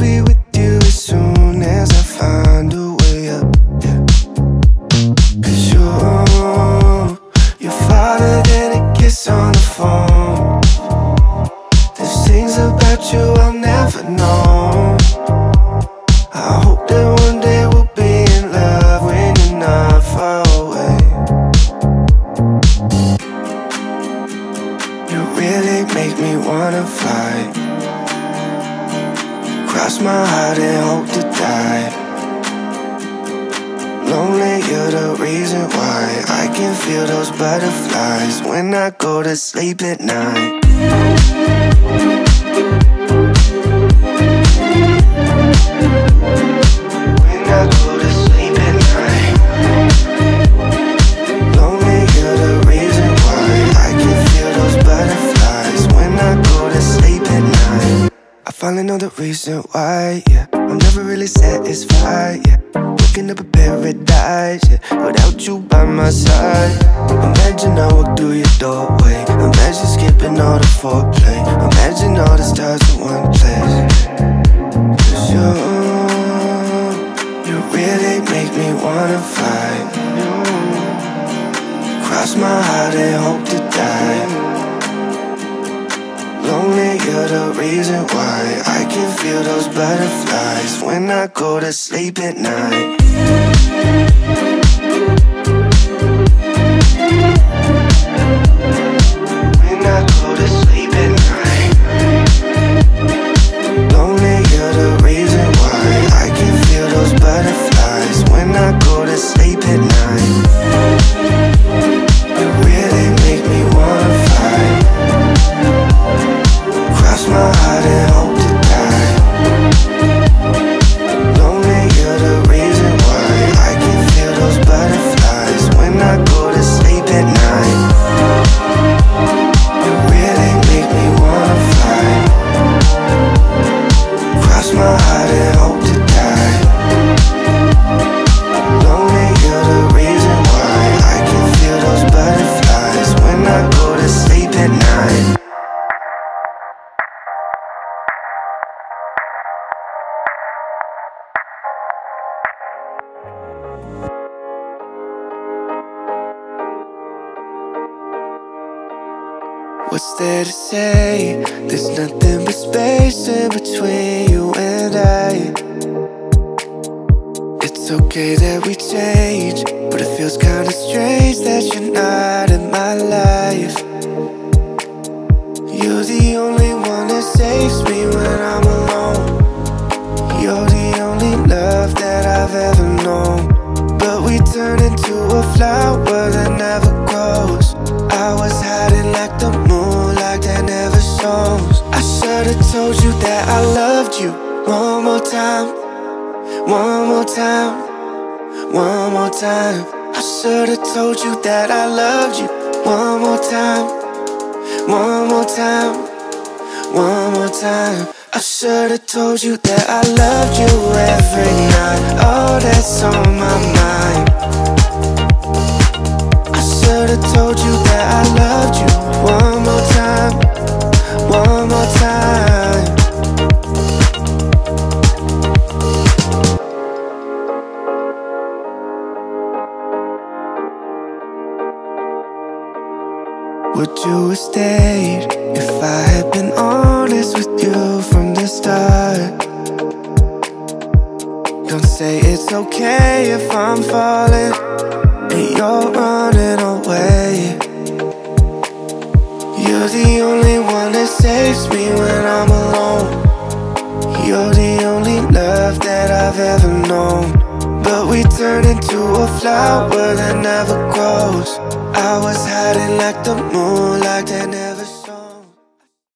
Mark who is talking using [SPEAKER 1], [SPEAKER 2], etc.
[SPEAKER 1] be with you as soon as I find a way up. Cause you're, you're farther than a kiss on the phone. There's things about you I'll never know. I hope that one day we'll be in love when you're not far away. You really make me wanna fly. Cross my heart and hope to die. Lonely, you're the reason why I can feel those butterflies when I go to sleep at night. I finally know the reason why, yeah. I'm never really satisfied, yeah. Waking up a paradise, yeah. Without you by my side. Imagine I walk through your doorway. Imagine skipping all the foreplay. Imagine all the stars in one place. Cause you, you really make me wanna fly. Cross my heart and hope to die. Lonely, you're the reason why I can feel those butterflies when I go to sleep at night. What's there to say? There's nothing but space in between you and I. It's okay that we change, but it feels kinda strange that you're not in my life. You're the only one that saves me when I'm alone. You're the only love that I've ever known. But we turn into a flower that never grows. I was I should've told you that I loved you one more time, one more time, one more time. I should've told you that I loved you one more time, one more time, one more time. I should've told you that I loved you every night. Oh, that's on my mind. Would you have stayed if I had been honest with you from the start? Don't say it's okay if I'm falling and you're running away. You're the only one that saves me when I'm alone. You're the only love that I've ever known. But we turn into a flower that never grows. I was hiding like the moonlight that never